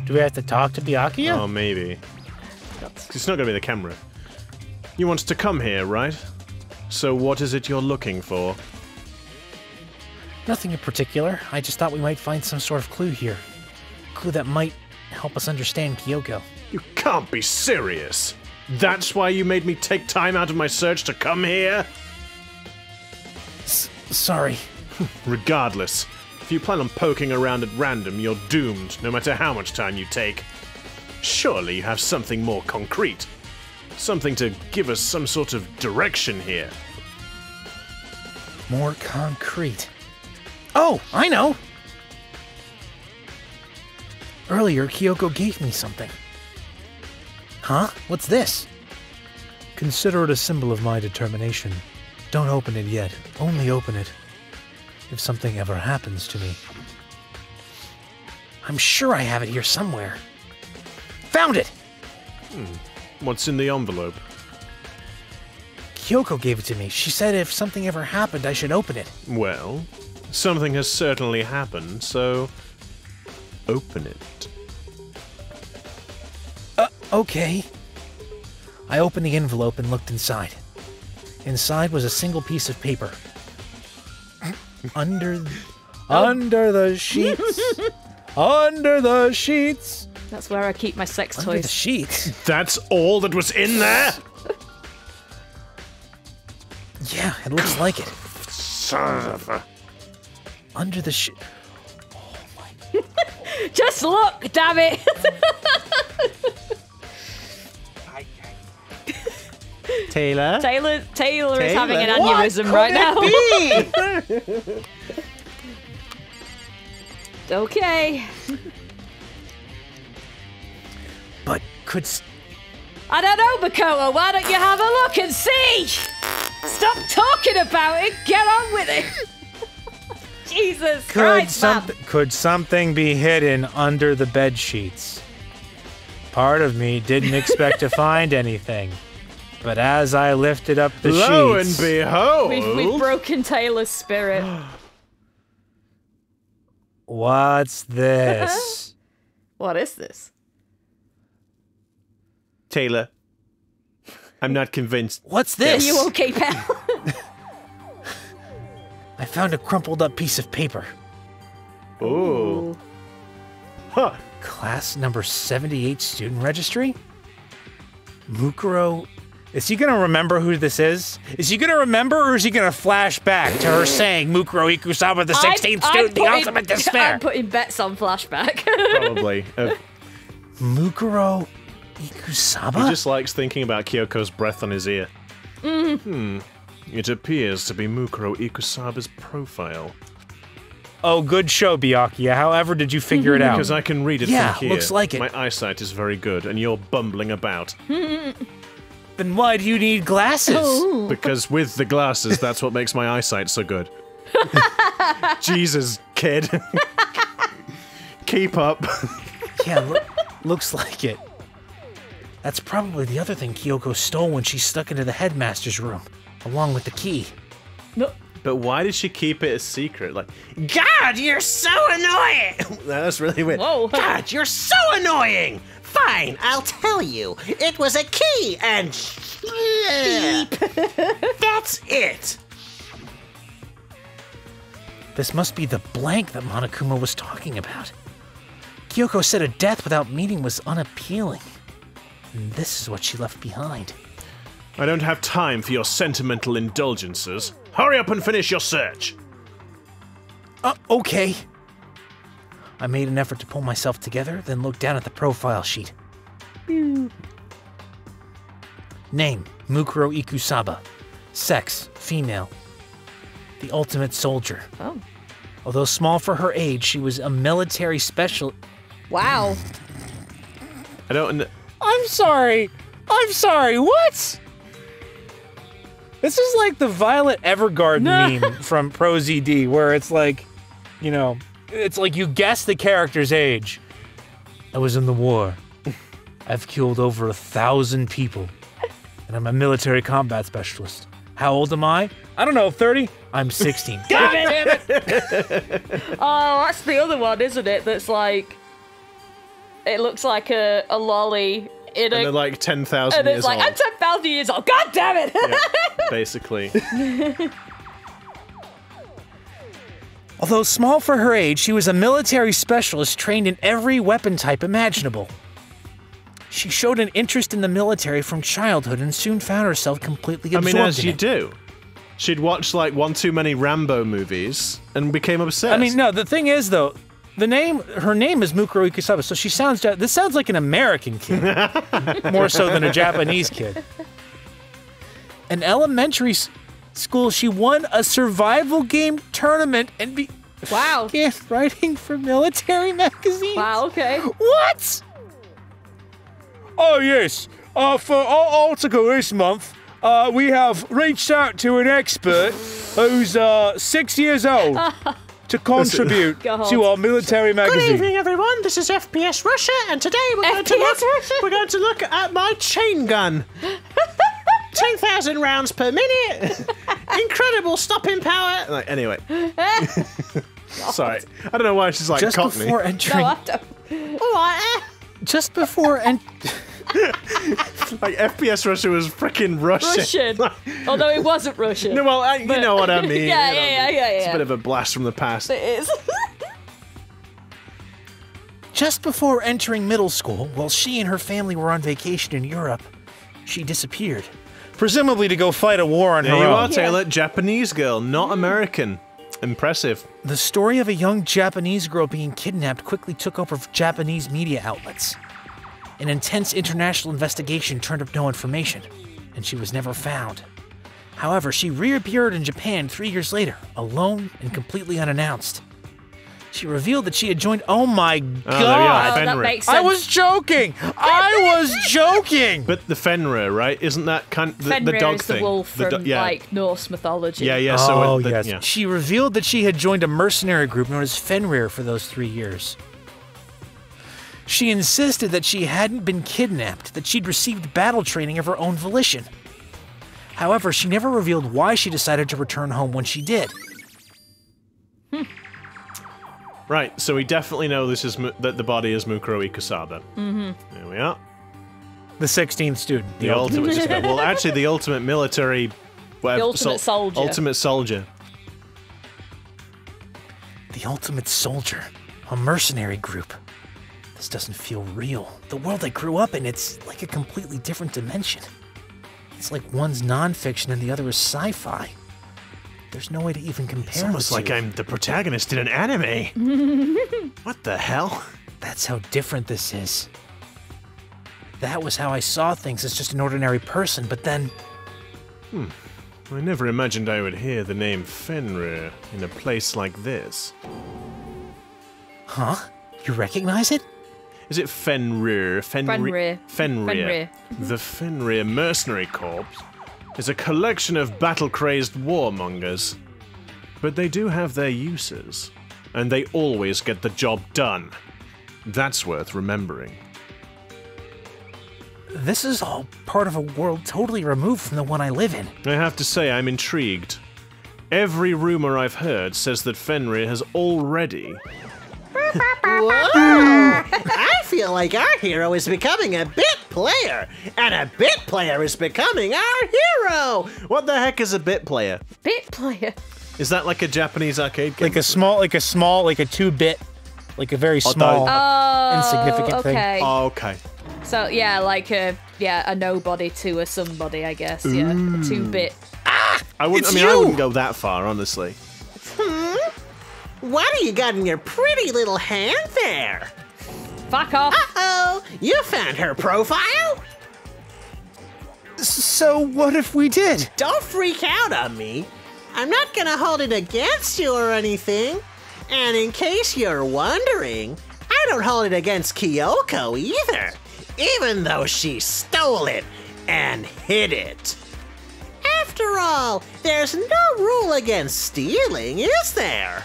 Do we have to talk to Byakuya? Oh, maybe. That's- It's not gonna be the camera. You wanted to come here, right? So what is it you're looking for? Nothing in particular. I just thought we might find some sort of clue here. A Clue that might help us understand Kyoko. You can't be serious! That's why you made me take time out of my search to come here? S- sorry. Regardless, if you plan on poking around at random, you're doomed, no matter how much time you take. Surely you have something more concrete. Something to give us some sort of direction here. More concrete. Oh, I know! Earlier, Kyoko gave me something. Huh? What's this? Consider it a symbol of my determination. Don't open it yet. Only open it if something ever happens to me. I'm sure I have it here somewhere. Found it! Hmm. What's in the envelope? Kyoko gave it to me. She said if something ever happened, I should open it. Well, something has certainly happened, so open it. Okay. I opened the envelope and looked inside. Inside was a single piece of paper. (laughs) Under oh. under the sheets. (laughs) under the sheets. That's where I keep my sex toys. Under the sheets. (laughs) That's all that was in there? Yeah, it looks like it. Son of a... Under the sheet. Just look, damn it! Taylor. Taylor, Taylor, is having an Taylor. aneurysm right now. Be. (laughs) okay. But could I don't know, Makoa. Why don't you have a look and see? Stop talking about it. Get on with it. (laughs) Jesus could Christ, man. could something be hidden under the bed sheets? Part of me didn't expect to find anything, but as I lifted up the Lo and sheets, behold! We've, we've broken Taylor's spirit. (gasps) what's this? (laughs) what is this? Taylor. I'm not convinced. What's this? Are this? you okay, pal? (laughs) (laughs) I found a crumpled up piece of paper. Ooh. Huh. Class number 78 student registry? Mukuro. Is he gonna remember who this is? Is he gonna remember or is he gonna flash back to her saying Mukuro Ikusaba, the 16th student, the putting- ultimate (laughs) despair? I'm putting bets on flashback. (laughs) Probably. Uh, Mukuro Ikusaba? he just likes thinking about Kyoko's breath on his ear. Hmm. It appears to be Mukuro Ikusaba's profile. Oh, good show, Byakuya. However, did you figure it out? Because I can read it Yeah, from here. looks like it. My eyesight is very good, and you're bumbling about. (laughs) Then why do you need glasses? Oh, because with the glasses, that's what makes my eyesight so good. (laughs) Jesus, kid. Keep up. yeah, loo- looks like it. That's probably the other thing Kyoko stole when she stuck into the headmaster's room, along with the key. No. But why did she keep it a secret? Like, God, you're so annoying. (laughs) that's really weird. Whoa. God, you're so annoying. Fine, I'll tell you. It was a key and. That's it. This must be the blank that Monokuma was talking about. Kyoko said a death without meaning was unappealing. And this is what she left behind. I don't have time for your sentimental indulgences. Hurry up and finish your search. Uh, okay. I made an effort to pull myself together, then looked down at the profile sheet. Name Mukuro Ikusaba. Sex female. The ultimate soldier. Oh. Although small for her age, she was a military special. Wow. I don't. kn- I'm sorry. I'm sorry. What? This is like the Violet Evergarden meme from ProZD, where it's like, you know, it's like you guess the character's age. I was in the war. I've killed over a thousand people, and I'm a military combat specialist. How old am I? I don't know, 30? I'm 16. God (laughs) damn it! (laughs) Oh, that's the other one, isn't it? That's like. It looks like a, a lolly in And a. they're like 10,000 and years it's like, old. I'm 10,000 years old. God damn it! Yeah, (laughs) basically. Although small for her age, she was a military specialist trained in every weapon type imaginable. She showed an interest in the military from childhood and soon found herself completely absorbed. I mean, as in you it. do. She'd watched like one too many Rambo movies and became obsessed. I mean, no, the thing is though, the name her name is Mukuro Ikusaba, so she sounds this sounds like an American kid (laughs) more so than a Japanese kid. An elementary school, she won a survival game tournament and be- wow. (laughs) began writing for military magazines. Wow, okay. What? Oh yes. Uh, for our article this month, uh, we have reached out to an expert who's uh, six years old (laughs) to contribute (laughs) to our military magazine. Good evening, everyone. This is FPS Russia, and today we're going to look. Russia? We're going to look at my chain gun. Ten thousand rounds per minute. (laughs) Incredible stopping power. Like, anyway. (laughs) Sorry. I don't know why she's like Just Cockney. before entering, No, I don't. All right. just before and (laughs) Like FPS Russia was freaking Russian. Russian. Although it wasn't Russian. no, well, I, you know what I mean. Yeah, you know yeah, what I yeah, mean. yeah, It's a bit of a blast from the past. It is. just before entering middle school, while she and her family were on vacation in Europe, she disappeared. Presumably to go fight a war on There her you own. are, Taylor. Japanese girl, not mm-hmm. American. Impressive. The story of a young Japanese girl being kidnapped quickly took over Japanese media outlets. An intense international investigation turned up no information. and she was never found. However, she reappeared in Japan three years later, alone and completely unannounced. She revealed that she had joined. Oh my oh, there god! Oh, that makes sense. I was joking! I was joking! But the Fenrir, right? Isn't that kind the, Fenrir the dog is the wolf The from yeah. like Norse mythology. yeah, yeah. So oh, the- yes. yeah. She revealed that she had joined a mercenary group known as Fenrir for those three years. She insisted that she hadn't been kidnapped, that she'd received battle training of her own volition. However, she never revealed why she decided to return home when she did. Right. So we definitely know this is that the body is Mukuro Ikusaba. Mm-hmm. There we are. The 16th student. The ultimate. (laughs) well, actually, the ultimate military. whatever- The ultimate soldier. Ultimate soldier. The ultimate soldier. A mercenary group. This doesn't feel real. The world I grew up in, it's like a completely different dimension. It's like one's nonfiction and the other is sci fi. There's no way to even compare It's almost the like. I'm the protagonist in an anime. (laughs) what the hell? That's how different this is. That was how I saw things as just an ordinary person, but then Hmm. I never imagined I would hear the name Fenrir in a place like this. Huh? You recognize it? Is it Fenrir? Fenrir. Fenrir. Fenrir. Fenrir. The Fenrir Mercenary Corps is a collection of battle-crazed warmongers. But they do have their uses, and they always get the job done. That's worth remembering. This is all part of a world totally removed from the one I live in. I have to say, I'm intrigued. Every rumor I've heard says that Fenrir has already. Whoa! (laughs) I feel like our hero is becoming a bit player, and a bit player is becoming our hero. What the heck is a bit player? Bit player. Is that like a Japanese arcade game? Like a small, like a small, like a two bit, like a very small, Oh, insignificant thing. okay. Oh, okay. So yeah, like a yeah a nobody to a somebody, I guess. Yeah, two bit. Ah! I wouldn't. It's I mean, I wouldn't go that far, honestly. What do you got in your pretty little hand there? Fuck off. Uh oh, you found her profile? So what if we did? Don't freak out on me. I'm not gonna hold it against you or anything. And in case you're wondering, I don't hold it against Kyoko either, even though she stole it and hid it. After all, there's no rule against stealing, is there?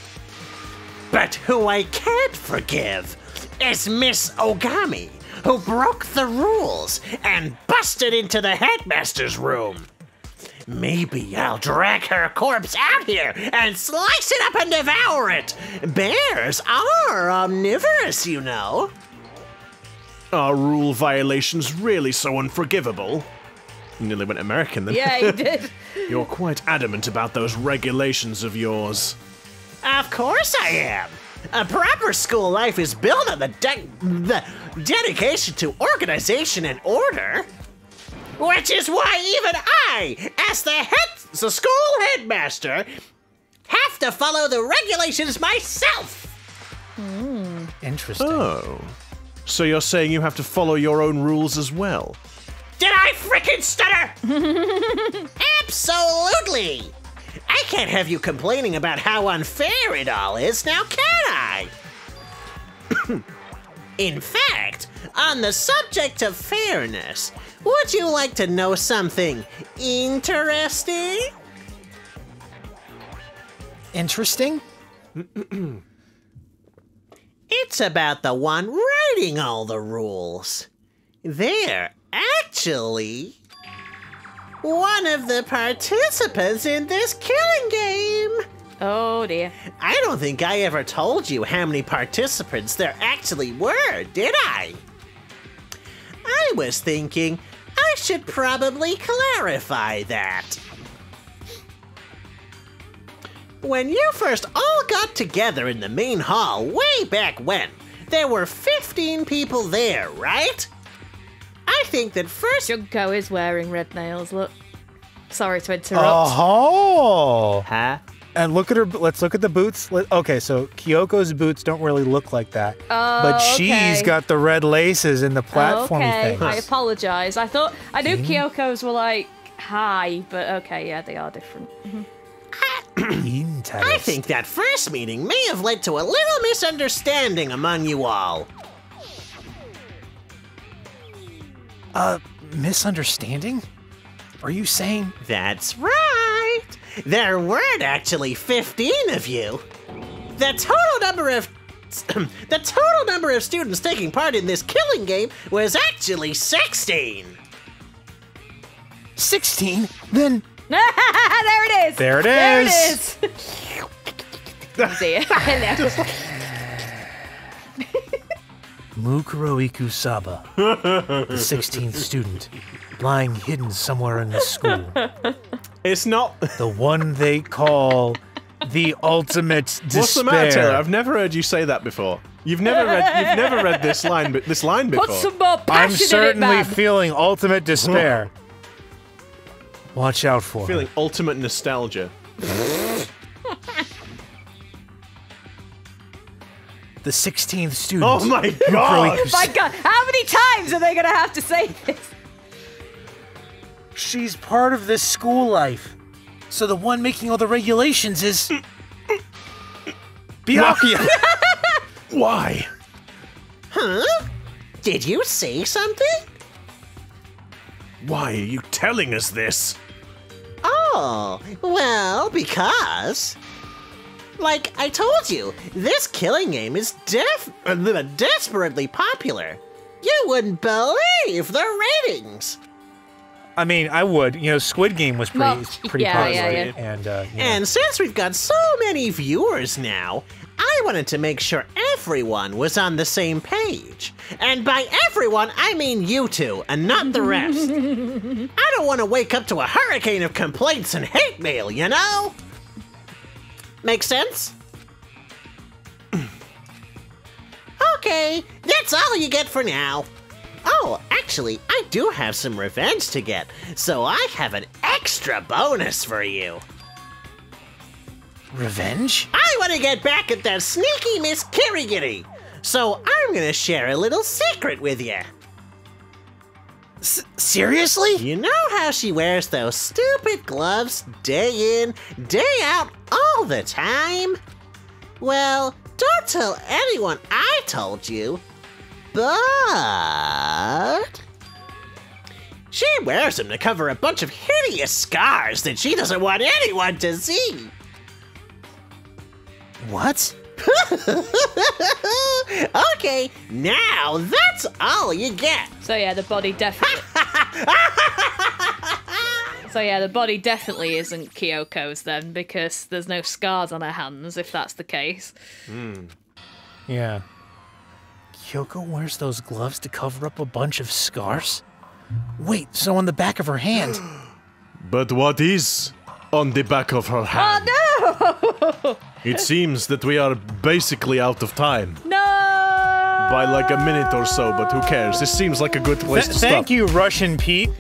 But who I can't forgive is Miss Ogami, who broke the rules and busted into the headmaster's room. Maybe I'll drag her corpse out here and slice it up and devour it. Bears are omnivorous, you know. Are rule violations really so unforgivable? You nearly went American then. Yeah, he (laughs) did. You're quite adamant about those regulations of yours. Of course I am. A proper school life is built on the, de- the dedication to organization and order. Which is why even I, as the head, the school headmaster, have to follow the regulations myself. Hmm. Interesting. Oh. So you're saying you have to follow your own rules as well? Did I frickin' stutter? (laughs) Absolutely! I can't have you complaining about how unfair it all is, now can I? (coughs) In fact, on the subject of fairness, would you like to know something interesting? Interesting. (coughs) It's about the one writing all the rules. They're actually one of the participants in this killing game. Oh dear. I don't think I ever told you how many participants there actually were, did I? I was thinking I should probably clarify that. When you first all got together in the main hall way back when, there were 15 people there, right? I think that first. Junko is wearing red nails. Look. Sorry to interrupt. Oh. Huh? And look at her. Let's look at the boots. Okay, so Kyoko's boots don't really look like that, Oh, but she's okay. got the red laces and the platformy okay, things. I apologize. I thought I knew Kyoko's were like high, but okay, yeah, they are different. Mm-hmm. (clears throat) Interesting. I think that first meeting may have led to a little misunderstanding among you all. Uh, misunderstanding? Are you saying That's right. There weren't actually 15 of you. The total number of (clears throat) the total number of students taking part in this killing game was actually 16. 16? Then (laughs) there it is. There it There it is. is. (laughs) See ya. (laughs) Hello. Mukuro Ikusaba, the (laughs) 16th student, lying hidden somewhere in the school. It's not. The one they call the ultimate despair. What's the matter, Taylor? I've never heard you say that before. You've never read. You've never read this line. But this line before. Put some more I'm passion in it, certainly man. feeling ultimate despair. (laughs) Watch out for her. Feeling ultimate nostalgia. (laughs) the 16th student. Oh my god! Ikus- oh My God, how many times are they gonna have to say this? She's part of this school life. So the one making all the regulations is. Byakuya! (laughs) Why? Huh? Did you say something? Why are you telling us this? Oh, well, because. Like I told you, this killing game is def- uh, desperately popular. You wouldn't believe the ratings. I mean, I would. You know, Squid Game was pretty, Well, pretty yeah, popular. yeah, yeah. And, uh, you. And since we've got so many viewers now, I wanted to make sure everyone was on the same page. And by everyone, I mean you two, and not the rest. (laughs) I don't want to wake up to a hurricane of complaints and hate mail, you know? Make sense? (clears throat) okay, that's all you get for now. Oh, actually, I do have some revenge to get, so I have an extra bonus for you. Revenge? I want to get back at that sneaky Miss Kirigiri. So I'm gonna share a little secret with you. S- seriously? You know how she wears those stupid gloves day in, day out, all the time? Well, don't tell anyone I told you, but. She wears them to cover a bunch of hideous scars that she doesn't want anyone to see. What? (laughs) okay, now that's all you get. So yeah, the body definitely. (laughs) so yeah, the body definitely isn't Kyoko's then, because there's no scars on her hands. If that's the case. Hmm. Yeah. Kyoko wears those gloves to cover up a bunch of scars? Wait, so on the back of her hand. (gasps) But what is on the back of her oh, hand? Oh no! (laughs) It seems that we are basically out of time No! by like a minute or so, but who cares? This seems like a good place Th- to stop. thank you, Russian Pete. (laughs)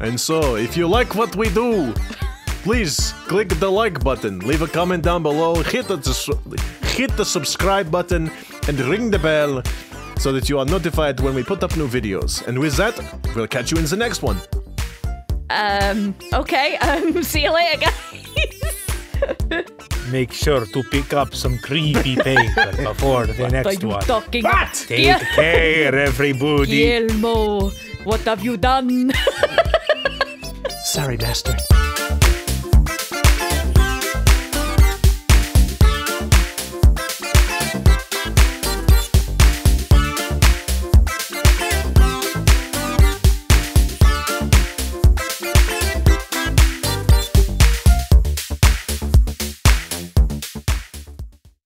And so, if you like what we do, please click the like button, leave a comment down below, hit the hit the subscribe button, and ring the bell so that you are notified when we put up new videos. And with that, we'll catch you in the next one. Um. Okay. Um. (laughs) See you later, guys. Make sure to pick up some creepy (laughs) paper before the Are next you one. talking? What? Take care, everybody. Guillermo, what have you done? (laughs) Sorry, Master.